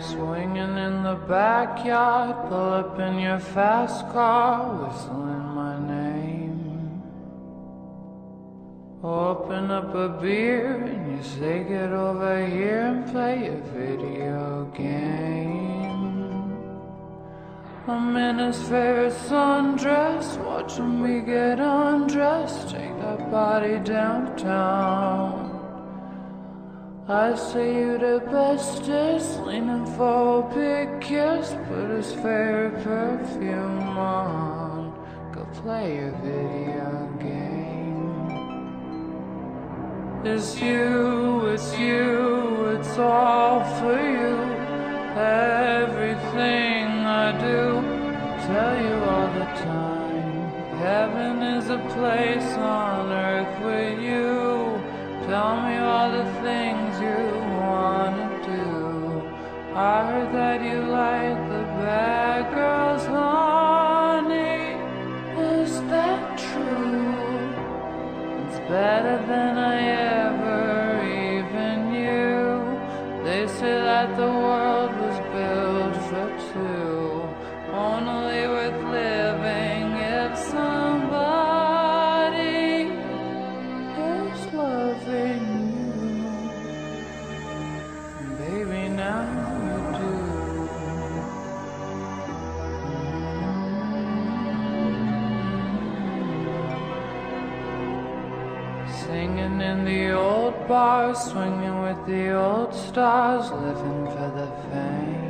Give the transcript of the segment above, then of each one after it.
Swinging in the backyard, pull up in your fast car, whistling my name. Open up a beer and you say, Get over here and play a video game. I'm in his favorite sundress, watching me get undressed, take that body downtown. I say you the bestest, leaning for a big kiss, put his favorite perfume on, go play a video game. It's you, it's you, it's all for you. Everything I do, I tell you all the time. Heaven is a place on earth with you. Tell me all the things It's better than I Singing in the old bars, swinging with the old stars, living for the fame.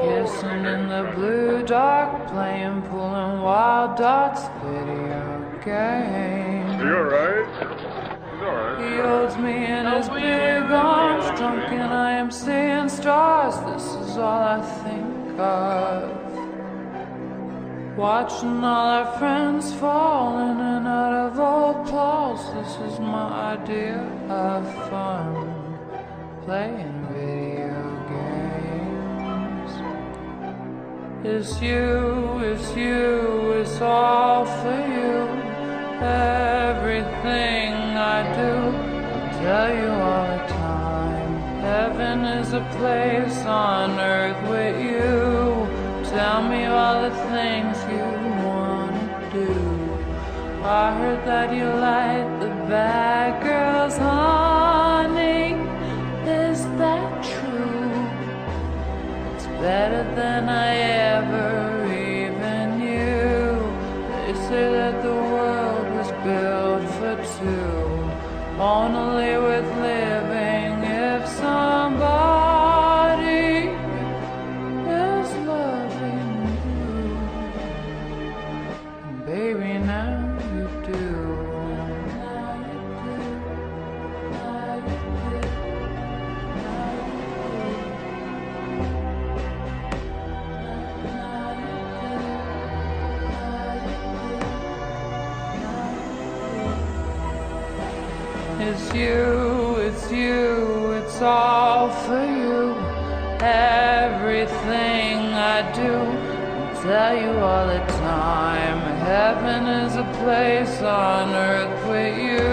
Kissing in the blue dark, playing, pulling wild dots, video game. Are you alright? He holds me in his big arms, drunk and I am seeing stars. This is all I think of. Watching all our friends fall in and out of old clothes. This is my idea of fun. Playing video games. It's you, it's you, it's all for you. Everything I do, I tell you all the time. Heaven is a place on earth with you. Tell me all the things do. I heard that you like the bad girls, honey. Is that true? It's better than I ever even knew. They say that the world was built for two, only living baby, now you do. It's you, it's you, it's all for you. Everything I do, I tell you all the time. Heaven is a place on earth with you.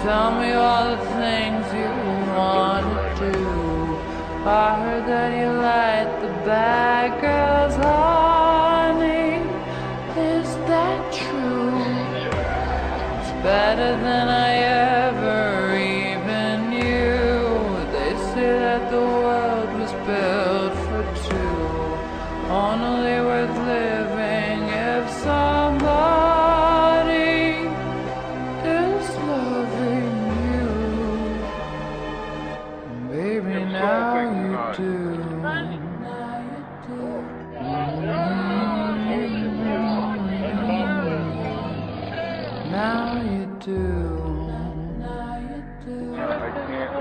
Tell me all the things you want to do. I heard that you like the bad girls, honey. Is that true? It's better than I I can't.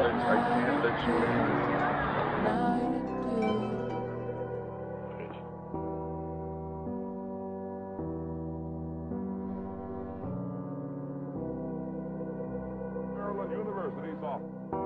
Maryland University sophomore.